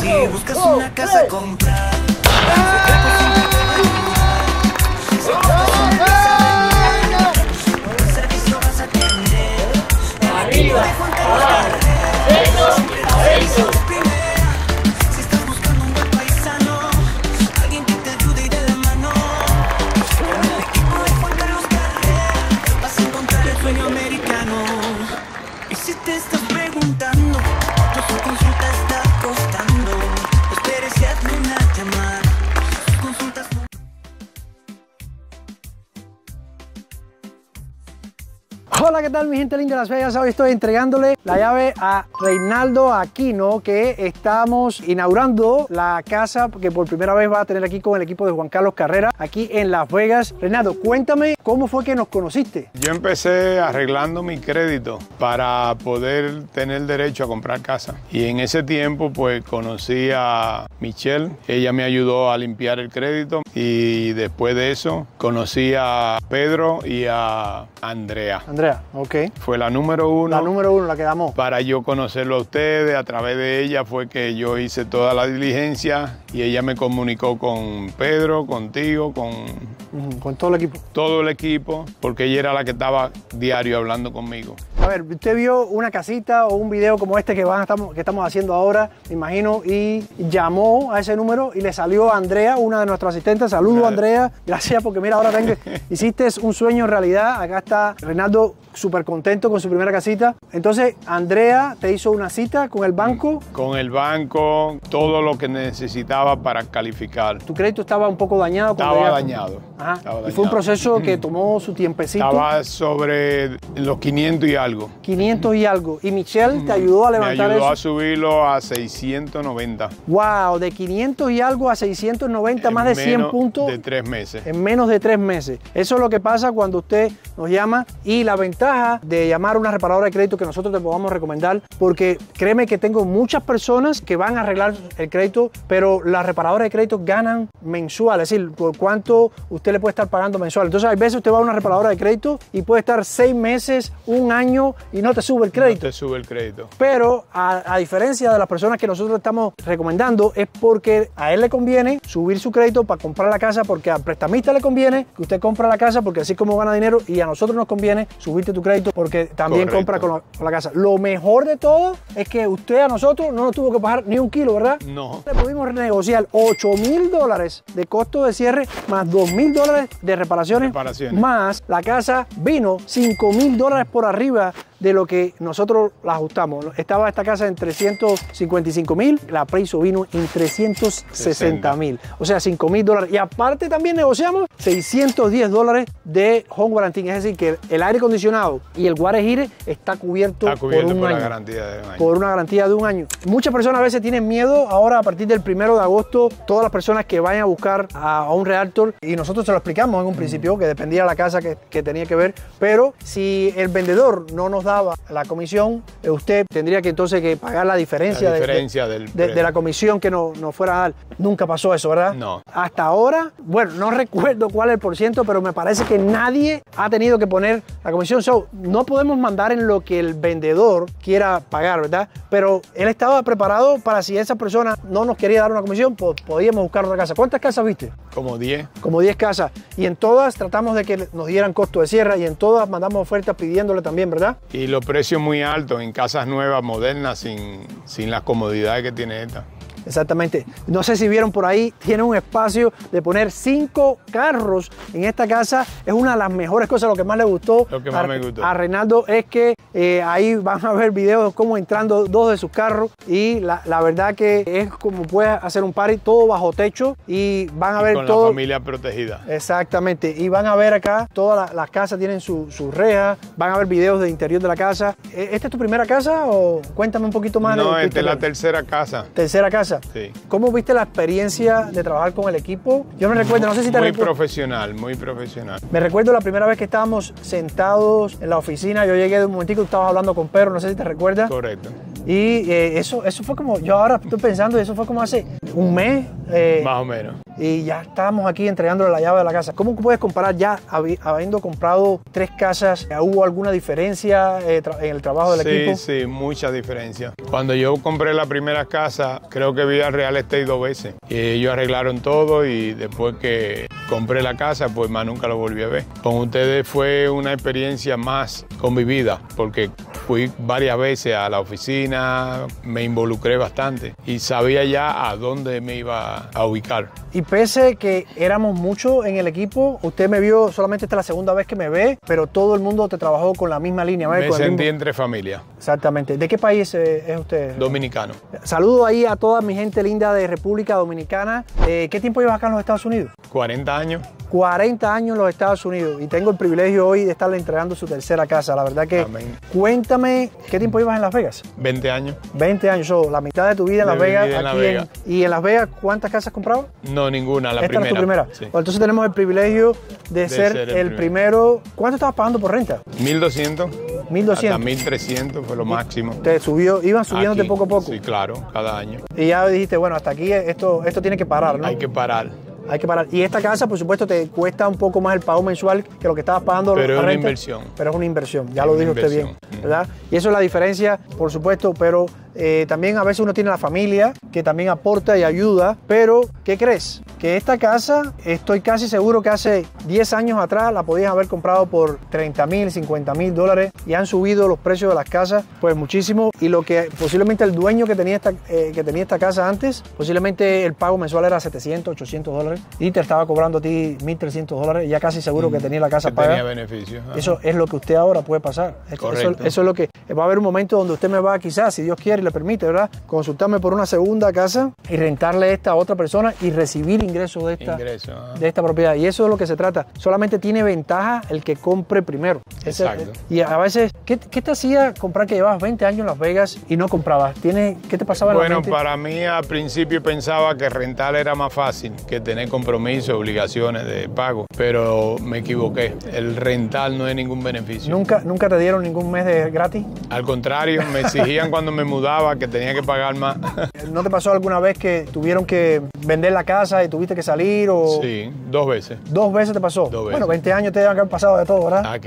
Si buscas una casa comprar. Hola, ¿qué tal mi gente linda de Las Vegas? Hoy estoy entregándole la llave a Reinaldo Aquino que estamos inaugurando la casa que por primera vez va a tener aquí con el equipo de Juan Carlos Carrera aquí en Las Vegas. Reinaldo, cuéntame cómo fue que nos conociste. Yo empecé arreglando mi crédito para poder tener derecho a comprar casa. Y en ese tiempo pues conocí a Michelle, ella me ayudó a limpiar el crédito y después de eso conocí a Pedro y a Andrea. Andrea, ok. Fue la número uno. La número uno, la que damos. para yo conocerlo a ustedes, a través de ella fue que yo hice toda la diligencia y ella me comunicó con Pedro, contigo, con Con todo el equipo. todo el equipo, porque ella era la que estaba diario hablando conmigo. A ver, usted vio una casita o un video como este que, van, estamos, que estamos haciendo ahora, me imagino, y llamó a ese número y le salió a Andrea, una de nuestras asistentes. Saludos, Claro. Andrea. Gracias, porque mira, ahora tengo, hiciste un sueño en realidad. Acá está Reinaldo súper contento con su primera casita. Entonces, Andrea te hizo una cita con el banco. Con el banco, todo lo que necesitaba para calificar. Tu crédito estaba un poco dañado. Estaba ya- dañado. Ajá. estaba Y fue un proceso que tomó su tiempecito. Estaba sobre los 500 y algo. 500 y algo. Y Michelle te ayudó a Me levantar ayudó eso. a subirlo a 690. Wow, de 500 y algo a 690, en más de 100 menos puntos De tres meses. en menos de tres meses. Eso es lo que pasa cuando usted nos llama y la ventaja de llamar a una reparadora de crédito que nosotros te podamos recomendar, porque créeme que tengo muchas personas que van a arreglar el crédito, pero las reparadoras de crédito ganan mensual, es decir, por cuánto usted le puede estar pagando mensual. Entonces hay veces usted va a una reparadora de crédito y puede estar seis meses, un año y no te sube el No crédito. te sube el crédito. Pero a, a diferencia de las personas que nosotros estamos recomendando, es porque a él le conviene subir su crédito para comprar la casa, porque al prestamista le conviene que usted compra la casa, porque así como gana dinero, y a nosotros nos conviene subirte tu crédito, porque también Correcto. compra con la, con la casa. Lo mejor de todo es que usted a nosotros no nos tuvo que pagar ni un kilo, ¿verdad? No. Le pudimos renegociar 8 mil dólares de costo de cierre más 2 mil dólares de reparaciones, Reparaciones. más la casa vino 5 mil dólares por arriba de lo que nosotros la ajustamos. Estaba esta casa en 355 mil, la precio vino en 360 mil, o sea 5 mil dólares. Y aparte también negociamos 610 dólares de home warranty, es decir, que el aire acondicionado y el heater está cubierto, Está cubierto por un por la año garantía de un año. por una garantía de un año. Muchas personas a veces tienen miedo. Ahora, a partir del primero de agosto, todas las personas que vayan a buscar a, a un realtor, y nosotros se lo explicamos en un principio, que dependía de la casa que, que tenía que ver, pero si el vendedor no nos daba la comisión, eh, usted tendría que entonces que pagar la diferencia, La de- de- diferencia del de, la comisión que nos no fuera a dar. Nunca pasó eso, ¿verdad? No. Hasta ahora, bueno, no recuerdo cuál es el por ciento, pero me parece que nadie ha tenido que poner la comisión. So, no podemos mandar en lo que el vendedor quiera pagar, ¿verdad? Pero él estaba preparado para si esa persona no nos quería dar una comisión, pues podíamos buscar otra casa. ¿Cuántas casas viste? Como 10. Como 10 casas. Y en todas tratamos de que nos dieran costo de cierre y en todas mandamos ofertas pidiéndole también, ¿verdad? Y los precios muy altos en casas nuevas, modernas, sin, sin las comodidades que tiene esta. Exactamente. No sé si vieron por ahí, tiene un espacio de poner cinco carros en esta casa. Es una de las mejores cosas, lo que más le gustó, Lo que más a, me gustó. a Reinaldo es que eh, ahí van a ver videos de cómo entrando dos de sus carros y la, la verdad que es como puedes hacer un party todo bajo techo y van a ver con todo. la familia protegida. Exactamente, y van a ver acá, todas la- las casas tienen sus su rejas, van a ver videos del interior de la casa. Eh, ¿Esta es tu primera casa o cuéntame un poquito más? No, de esta es la tercera casa. tercera casa. Sí. ¿Cómo viste la experiencia de trabajar con el equipo? Yo me recuerdo, no sé si te Muy profesional, muy profesional. Me recuerdo la primera vez que estábamos sentados en la oficina. Yo llegué de un momentico, tú estabas hablando con Pedro, no sé si te recuerdas. Correcto. Y eh, eso, eso fue como, yo ahora estoy pensando, eso fue como hace un mes, eh, Más o menos. y ya estamos aquí entregándole la llave de la casa. ¿Cómo puedes comparar ya habi- habiendo comprado tres casas? ¿Hubo alguna diferencia eh, en el trabajo del sí, equipo? sí, mucha diferencia. Cuando yo compré la primera casa, creo que vi al Real Estate dos veces. Y ellos arreglaron todo y después que compré la casa, pues más nunca lo volví a ver. Con ustedes fue una experiencia más convivida, porque fui varias veces a la oficina, me involucré bastante y sabía ya a dónde me iba a ubicar. Y pese que éramos muchos en el equipo, usted me vio solamente esta es la segunda vez que me ve, pero todo el mundo te trabajó con la misma línea. Me Con sentí mismo- entre familia, Exactamente. ¿De qué país es usted? dominicano. Saludo ahí a toda mi gente linda de República Dominicana. Eh, ¿Qué tiempo llevas acá en los Estados Unidos? 40 años, 40 años en los Estados Unidos y tengo el privilegio hoy de estarle entregando su tercera casa. La verdad que Amén. cuéntame, ¿qué tiempo llevas en Las Vegas? 20 años. 20 años, so, la mitad de tu vida en Las Vegas. en Vegas. y en Las Vegas, ¿cuántas casas has comprado? No, ninguna, la Esta primera. es tu primera. Sí. Bueno, entonces tenemos el privilegio de, ser, ser el, el primero. ¿Cuánto estabas pagando por renta? 1200. 1200. Hasta 1300 fue lo máximo. Te subió, iban subiéndote Aquí. poco a poco. Sí, claro, cada año. Y ya dijiste, bueno, hasta aquí esto, esto tiene que parar, ¿no? Hay que parar. Hay que parar. Y esta casa, por supuesto, te cuesta un poco más el pago mensual que lo que estabas pagando. Pero la es una renta. inversión. Pero es una inversión, ya Es lo una dijo usted bien. ¿verdad? Y eso es la diferencia, por supuesto, pero eh, también a veces uno tiene la familia que también aporta y ayuda. Pero, ¿qué crees? Que esta casa, estoy casi seguro que hace 10 años atrás la podías haber comprado por 30 mil, 50 mil dólares y han subido los precios de las casas, pues muchísimo. Y lo que posiblemente el dueño que tenía esta, eh, que tenía esta casa antes, posiblemente el pago mensual era 700, 800 dólares y te estaba cobrando a ti 1.300 dólares. Ya casi seguro que tenía la casa pagada. tenía beneficios. Eso es lo que usted ahora puede pasar. Eso, Correcto. eso es lo que va a haber un momento donde usted me va, quizás, si Dios quiere le permite, ¿verdad? Consultarme por una segunda casa y rentarle esta a otra persona y recibir ingresos de esta, Ingreso, ajá. de esta propiedad. Y eso es lo que se trata. Solamente tiene ventaja el que compre primero. Ese- Exacto. y a veces, ¿qué, qué te hacía comprar que llevabas 20 años en Las Vegas y no comprabas? ¿Tiene, ¿Qué te pasaba en la Bueno, para mí al principio pensaba que rentar era más fácil que tener compromisos, obligaciones de pago, pero me equivoqué. El rentar no es ningún beneficio. ¿Nunca, ¿Nunca te dieron ningún mes de gratis? Al contrario, me exigían cuando me mudaba que tenía que pagar más. ¿No te pasó alguna vez que tuvieron que vender la casa y tuviste que salir? O... Sí, dos veces. Dos veces te pasó. Dos veces. Bueno, 20 años te deben haber pasado de todo, ¿verdad? Ok.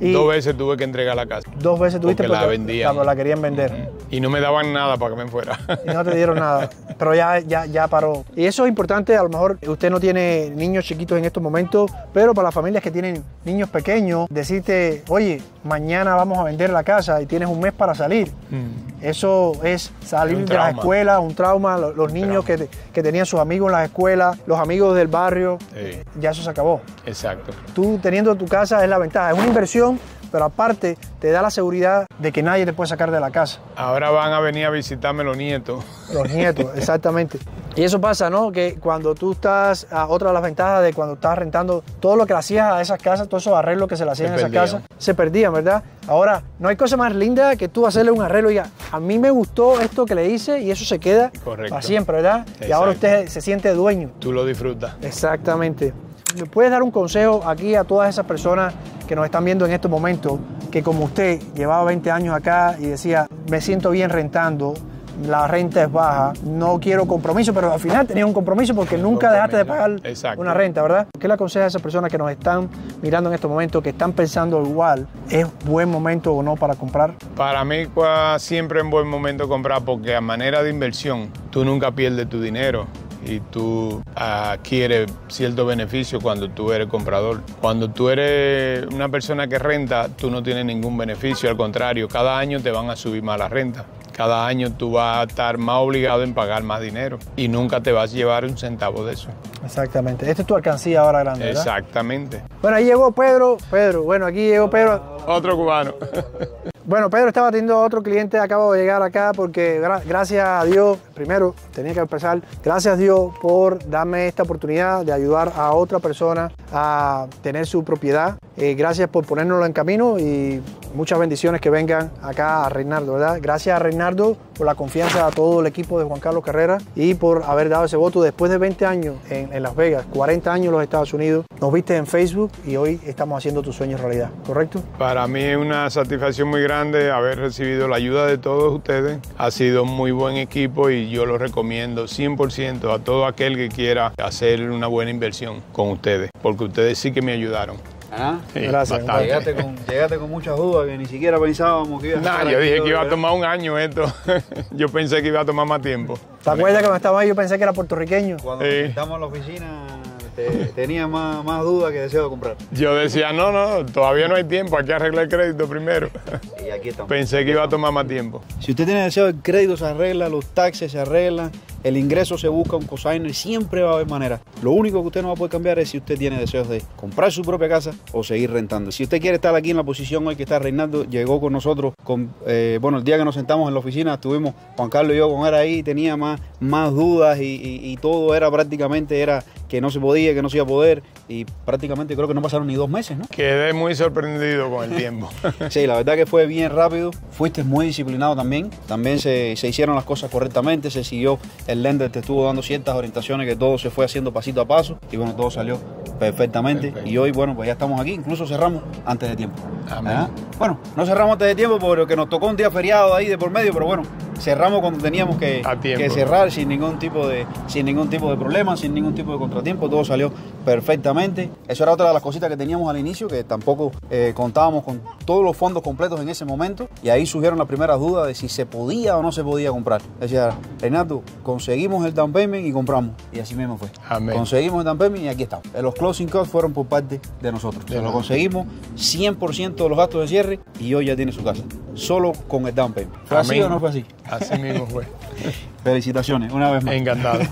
Y- Dos veces tuve que entregar la casa. Dos veces tuviste Porque la vendían. la, la querían vender Y no me daban nada para que me fuera. y no te dieron nada. Pero ya, ya, ya paró. Y eso es importante. A lo mejor usted no tiene niños chiquitos en estos momentos, pero para las familias que tienen niños pequeños, decirte, oye, mañana vamos a vender la casa y tienes un mes para salir. Eso es salir de las escuelas, un trauma. Los, los niños que, que tenían sus amigos en las escuelas, los amigos del barrio, Sí, ya eso se acabó. exacto. Tú teniendo tu casa es la ventaja. Es una inversión, pero aparte te da la seguridad de que nadie te puede sacar de la casa. Ahora van a venir a visitarme los nietos. Los nietos, exactamente. Y eso pasa, ¿no? Que cuando tú estás, a otra de las ventajas de cuando estás rentando, todo lo que le hacías a esas casas, todos esos arreglos que se le hacían Se a esas perdían. casas, se perdían, ¿verdad? Ahora, no hay cosa más linda que tú hacerle un arreglo y diga, a mí me gustó esto que le hice y eso se queda Correcto. para siempre, ¿verdad? Y ahora usted se siente dueño. Tú lo disfrutas. Exactamente. ¿Me puedes dar un consejo aquí a todas esas personas que nos están viendo en estos momentos, que como usted llevaba 20 años acá y decía, me siento bien rentando, la renta es baja, no quiero compromiso, pero al final tenías un compromiso porque nunca dejaste de pagar Exacto. una renta, ¿verdad? ¿Qué le aconseja a esas personas que nos están mirando en estos momentos, que están pensando igual, es buen momento o no para comprar? Para mí siempre es un buen momento comprar porque a manera de inversión tú nunca pierdes tu dinero y tú adquieres cierto beneficio cuando tú eres comprador. Cuando tú eres una persona que renta, tú no tienes ningún beneficio, al contrario, cada año te van a subir más la renta. Cada año tú vas a estar más obligado en pagar más dinero y nunca te vas a llevar un centavo de eso. Exactamente. Esta es tu alcancía ahora grande, ¿verdad? Exactamente. Bueno, ahí llegó Pedro. Pedro, bueno, aquí llegó Pedro. Otro cubano. Bueno, Pedro estaba teniendo a otro cliente, acabo de llegar acá porque gra- gracias a Dios, primero tenía que empezar, gracias a Dios por darme esta oportunidad de ayudar a otra persona a tener su propiedad. Eh, gracias por ponérnoslo en camino y muchas bendiciones que vengan acá a Reinaldo, ¿verdad? Gracias a Reinaldo por la confianza a todo el equipo de Juan Carlos Carrera y por haber dado ese voto después de 20 años en, Las Vegas, 40 años en los Estados Unidos. Nos viste en Facebook y hoy estamos haciendo tus sueños realidad, ¿correcto? Para mí es una satisfacción muy grande haber recibido la ayuda de todos ustedes. Ha sido un muy buen equipo y y yo lo recomiendo 100% a todo aquel que quiera hacer una buena inversión con ustedes, porque ustedes sí que me ayudaron. Ah, Sí, Gracias. Llegaste con, llegaste con muchas dudas que ni siquiera pensábamos que iba a Nah, yo dije que iba a tomar un año esto. yo pensé que iba a tomar más tiempo. ¿Te acuerdas que cuando estaba ahí yo pensé que era puertorriqueño? Cuando Sí. en la oficina te- tenía más, más dudas que deseo de comprar. Yo decía, no, no, todavía no hay tiempo, hay que arreglar el crédito primero. Y aquí estamos. Pensé que iba a tomar más tiempo. Si usted tiene deseo de crédito, se arregla, los taxes se arreglan, el ingreso se busca, un cosigner, siempre va a haber manera. Lo único que usted no va a poder cambiar es si usted tiene deseos de comprar su propia casa o seguir rentando. Si usted quiere estar aquí en la posición hoy que está Reinaldo, llegó con nosotros, con, eh, bueno, el día que nos sentamos en la oficina, estuvimos Juan Carlos y yo con él ahí, tenía más, más dudas y, y- y todo era prácticamente, era que no se podía, que no se iba a poder y prácticamente creo que no pasaron ni dos meses, ¿no? Quedé muy sorprendido con el tiempo. Sí, la verdad que fue bien rápido. Fuiste muy disciplinado también. También se, se hicieron las cosas correctamente. Se siguió, el lender te estuvo dando ciertas orientaciones que todo se fue haciendo pasito a paso. Y bueno, todo salió perfectamente. Perfecto. Y hoy, bueno, pues ya estamos aquí. Incluso cerramos antes de tiempo. Amén. Bueno, no cerramos antes de tiempo porque nos tocó un día feriado ahí de por medio, pero bueno, cerramos cuando teníamos que, cerrar sin ningún tipo de sin ningún tipo de problema, sin ningún tipo de contratiempo. Todo salió perfectamente. Eso era otra de las cositas que teníamos al inicio, que tampoco eh, contábamos con todos los fondos completos en ese momento. Y ahí surgieron las primeras dudas de si se podía o no se podía comprar. Decía, Renato, conseguimos el down payment y compramos. Y así mismo fue. Amén. Conseguimos el down payment y aquí estamos. Los closing costs fueron por parte de nosotros. Se lo conseguimos 100% de los gastos de cierre y hoy ya tiene su casa. Solo con el down payment. ¿Fue así o no fue así? Así mismo fue. Felicitaciones, una vez más. Encantado.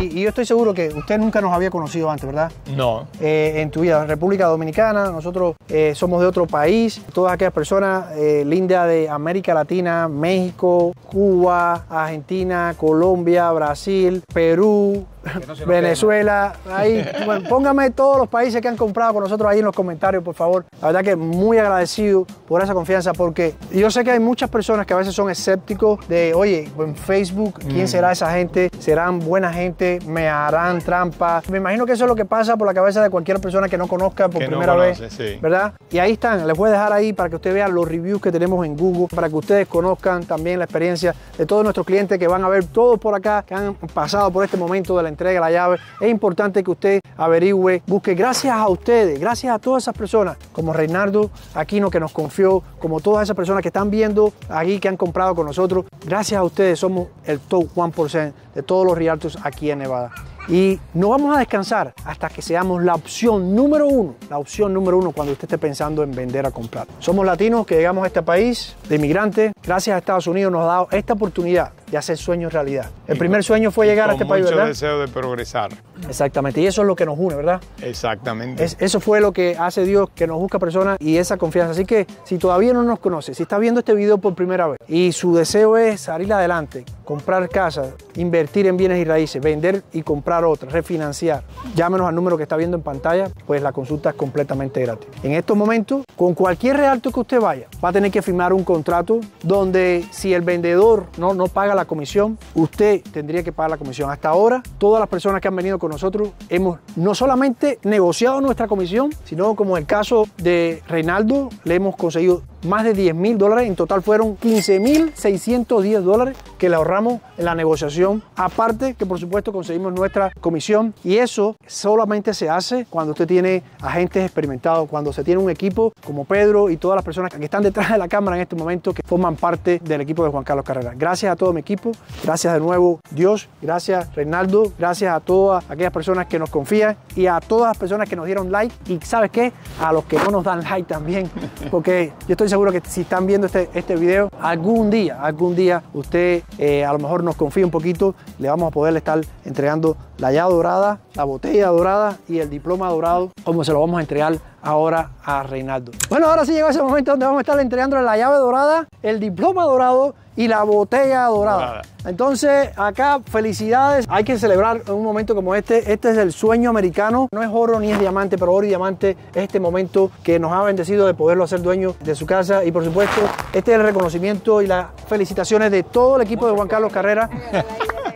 Y, y yo estoy seguro que usted nunca nos había conocido antes, ¿verdad? No, eh, en tu vida. República Dominicana, nosotros eh, somos de otro país. Todas aquellas personas eh, lindas de América Latina, México, Cuba, Argentina, Colombia, Brasil, Perú, no Venezuela. Ahí, bueno, póngame todos los países que han comprado con nosotros ahí en los comentarios, por favor. La verdad que muy agradecido por esa confianza, porque yo sé que hay muchas personas que a veces son escépticos de, oye, en Facebook, ¿quién será esa gente? ¿Serán buena gente? ¿Me harán trampa? Me imagino que eso es lo que pasa por la cabeza de cualquier persona que no conozca por Que no primera conoce, vez. sí. ¿Verdad? Y ahí están, les voy a dejar ahí para que ustedes vean los reviews que tenemos en Google, para que ustedes conozcan también la experiencia de todos nuestros clientes que van a ver todos por acá, que han pasado por este momento de la entrega de la llave. Es importante que usted averigüe, busque, gracias a ustedes, gracias a todas esas personas, como Reinaldo Aquino que nos confió, como todas esas personas que están viendo aquí, que han comprado con nosotros, gracias a ustedes somos el top 1% de todos los realtors aquí en Nevada. Y no vamos a descansar hasta que seamos la opción número uno, la opción número uno cuando usted esté pensando en vender a comprar. Somos latinos que llegamos a este país de inmigrantes. Gracias a Estados Unidos nos ha dado esta oportunidad de hacer sueños realidad. El primer sueño fue Y llegar a este país, mucho deseo de progresar. Exactamente. Y eso es lo que nos une, ¿verdad? Exactamente. Es- eso fue lo que hace Dios, que nos busca personas y esa confianza. Así que si todavía no nos conoce, si está viendo este video por primera vez y su deseo es salir adelante, comprar casa, invertir en bienes y raíces, vender y comprar otras, refinanciar, llámenos al número que está viendo en pantalla, pues la consulta es completamente gratis. En estos momentos, con cualquier realto que usted vaya, va a tener que firmar un contrato donde si el vendedor no, no paga la comisión, usted tendría que pagar la comisión. Hasta ahora, todas las personas que han venido con nosotros hemos no solamente negociado nuestra comisión, sino como el caso de Reinaldo, le hemos conseguido más de 10 mil dólares. En total fueron 15 mil 610 dólares que le ahorramos en la negociación. Aparte que por supuesto conseguimos nuestra comisión y eso solamente se hace cuando usted tiene agentes experimentados, cuando se tiene un equipo como Pedro y todas las personas que están detrás de la cámara en este momento que forman parte del equipo de Juan Carlos Carrera. Gracias a todo mi equipo, gracias de nuevo Dios, gracias Reinaldo, gracias a todas aquellas personas que nos confían y a todas las personas que nos dieron like y sabes qué, a los que no nos dan like también, porque yo estoy seguro que si están viendo este, este video, algún día, algún día usted eh, a lo mejor nos confía un poquito, le vamos a poder estar entregando la llave dorada, la botella dorada y el diploma dorado, como se lo vamos a entregar ahora a Reinaldo. Bueno, ahora sí llegó ese momento donde vamos a estar entregando la llave dorada, el diploma dorado y la botella dorada. Dorada. Entonces, acá, felicidades. Hay que celebrar un momento como este. Este es el sueño americano. No es oro ni es diamante, pero oro y diamante es este momento que nos ha bendecido de poderlo hacer dueño de su casa. Y por supuesto, este es el reconocimiento y las felicitaciones de todo el equipo de Juan Carlos Carrera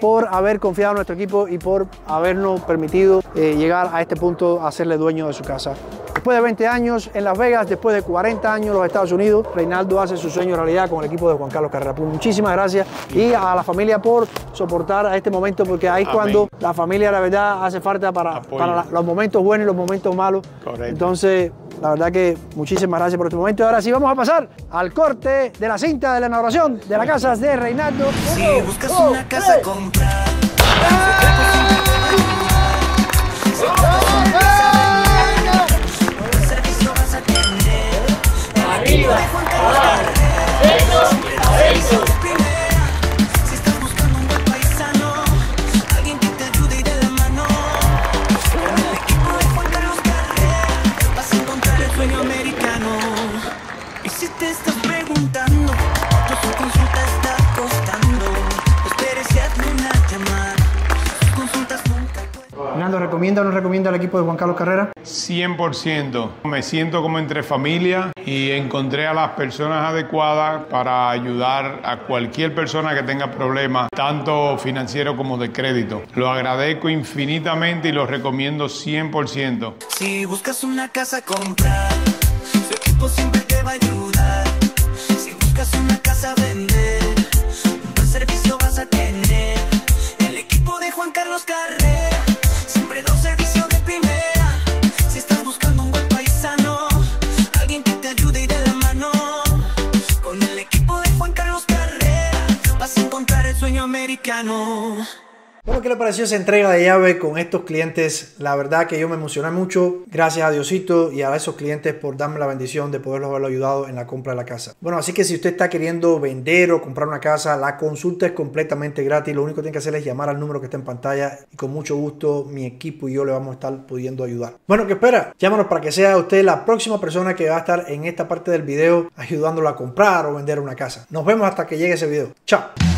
por haber confiado en nuestro equipo y por habernos permitido eh, llegar a este punto a hacerle dueño de su casa. Después de 20 años en Las Vegas, después de 40 años en los Estados Unidos, Reinaldo hace su sueño realidad con el equipo de Juan Carlos Carrera. Pues muchísimas gracias y a la familia por soportar a este momento, porque ahí es cuando la familia, la verdad, hace falta para, los momentos buenos y los momentos malos. Correcto. Entonces, la verdad que muchísimas gracias por este momento. Y ahora sí vamos a pasar al corte de la cinta de la inauguración de la casa de Reinaldo. Si buscas una casa comprar, ¿recomienda o no recomienda al equipo de Juan Carlos Carrera? 100%. Me siento como entre familia y encontré a las personas adecuadas para ayudar a cualquier persona que tenga problemas, tanto financiero como de crédito. Lo agradezco infinitamente y lo recomiendo 100%. Si buscas una casa comprar, su equipo siempre te va a ayudar. Si buscas una casa vender, un buen servicio vas a tener. El equipo de Juan Carlos Carrera, Bueno, ¿qué le pareció esa entrega de llave con estos clientes? La verdad que yo me emocioné mucho. Gracias a Diosito y a esos clientes por darme la bendición de poderlos haberlo ayudado en la compra de la casa. Bueno, así que si usted está queriendo vender o comprar una casa, la consulta es completamente gratis. Lo único que tiene que hacer es llamar al número que está en pantalla y con mucho gusto mi equipo y yo le vamos a estar pudiendo ayudar. Bueno, ¿qué espera? Llámanos para que sea usted la próxima persona que va a estar en esta parte del video ayudándolo a comprar o vender una casa. Nos vemos hasta que llegue ese video. Chao.